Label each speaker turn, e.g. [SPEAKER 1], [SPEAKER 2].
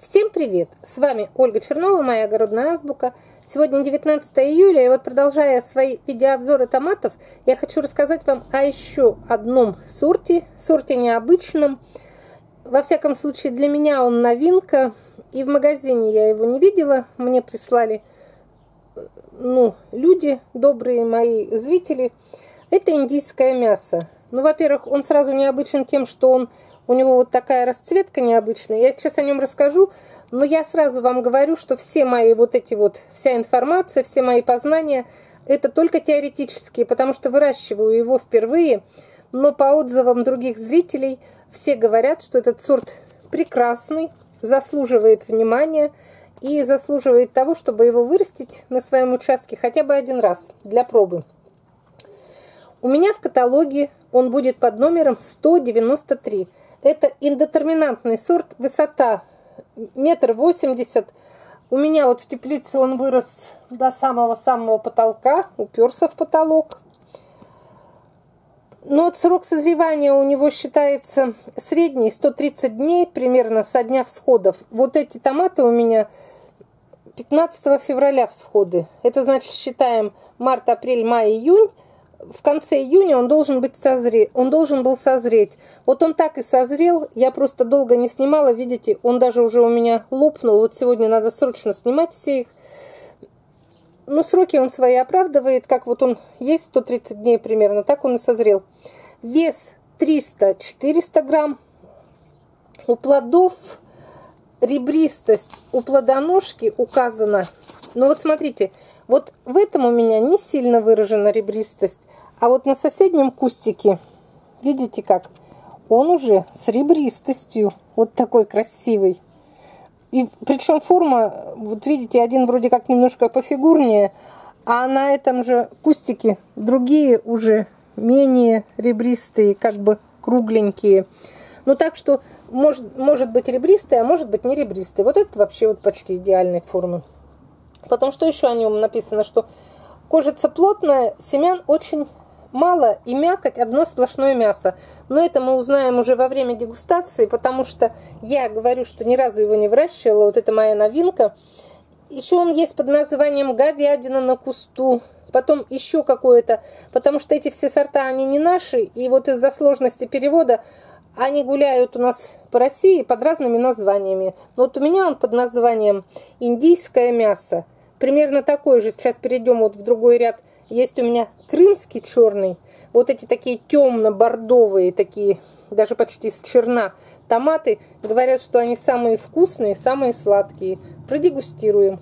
[SPEAKER 1] Всем привет! С вами Ольга Чернова, моя огородная азбука. Сегодня 19 июля, и вот продолжая свои видеообзоры томатов, я хочу рассказать вам о еще одном сорте, сорте необычном. Во всяком случае, для меня он новинка, и в магазине я его не видела, мне прислали ну, люди, добрые мои зрители. Это индийское мясо. Ну, во-первых, он сразу необычен тем, что он у него вот такая расцветка необычная. Я сейчас о нем расскажу, но я сразу вам говорю, что все мои вот эти вот, вся информация, все мои познания, это только теоретические, потому что выращиваю его впервые, но по отзывам других зрителей все говорят, что этот сорт прекрасный, заслуживает внимания и заслуживает того, чтобы его вырастить на своем участке хотя бы один раз для пробы. У меня в каталоге он будет под номером 193. Это индетерминантный сорт, высота метр восемьдесят. У меня вот в теплице он вырос до самого-самого потолка, уперся в потолок. Но вот срок созревания у него считается средний, 130 дней примерно со дня всходов. Вот эти томаты у меня 15 февраля всходы. Это значит считаем март, апрель, май, июнь в конце июня он должен быть созреть, он должен был созреть. Вот он так и созрел, я просто долго не снимала, видите, он даже уже у меня лопнул. Вот сегодня надо срочно снимать все их. Но сроки он свои оправдывает, как вот он есть 130 дней примерно, так он и созрел. Вес 300-400 грамм. У плодов ребристость у плодоножки указана. Но вот смотрите, вот в этом у меня не сильно выражена ребристость, а вот на соседнем кустике, видите как, он уже с ребристостью, вот такой красивый. И причем форма, вот видите, один вроде как немножко пофигурнее, а на этом же кустике другие уже менее ребристые, как бы кругленькие. Ну так что может, может быть ребристый, а может быть не ребристый. Вот это вообще вот почти идеальной формы. Потом, что еще о нем написано, что кожица плотная, семян очень мало и мякоть одно сплошное мясо. Но это мы узнаем уже во время дегустации, потому что я говорю, что ни разу его не выращивала, вот это моя новинка. Еще он есть под названием говядина на кусту, потом еще какое-то, потому что эти все сорта, они не наши, и вот из-за сложности перевода они гуляют у нас по России под разными названиями. Но вот у меня он под названием «Индийское мясо». Примерно такой же. Сейчас перейдем вот в другой ряд. Есть у меня крымский черный. Вот эти такие темно-бордовые, такие даже почти с черна томаты. Говорят, что они самые вкусные, самые сладкие. Продегустируем.